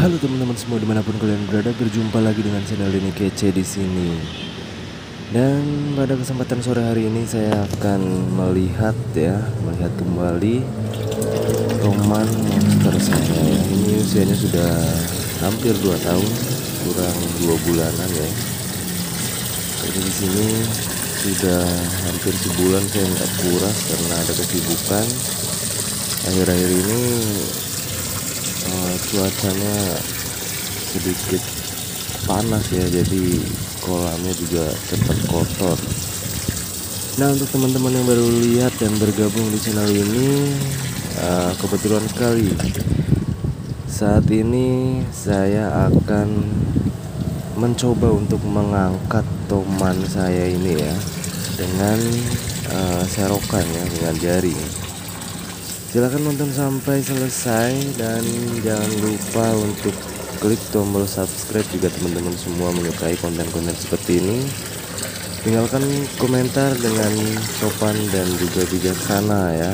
Halo teman-teman semua di mana pun kalian berada berjumpa lagi dengan channel ini kece di sini. Dan pada kesempatan sore hari ini saya akan melihat ya melihat kembali roman monster saya ya. Ini usianya sudah hampir 2 tahun kurang dua bulanan ya. Jadi di sini sudah hampir sebulan saya nggak kuras karena ada kesibukan. Akhir-akhir ini cuacanya sedikit panas ya jadi kolamnya juga cepat kotor. Nah untuk teman-teman yang baru lihat dan bergabung di channel ini uh, kebetulan sekali. Saat ini saya akan mencoba untuk mengangkat toman saya ini ya dengan uh, serokan ya dengan jari silahkan nonton sampai selesai dan jangan lupa untuk klik tombol subscribe jika teman-teman semua menyukai konten-konten seperti ini. Tinggalkan komentar dengan sopan dan juga bijaksana ya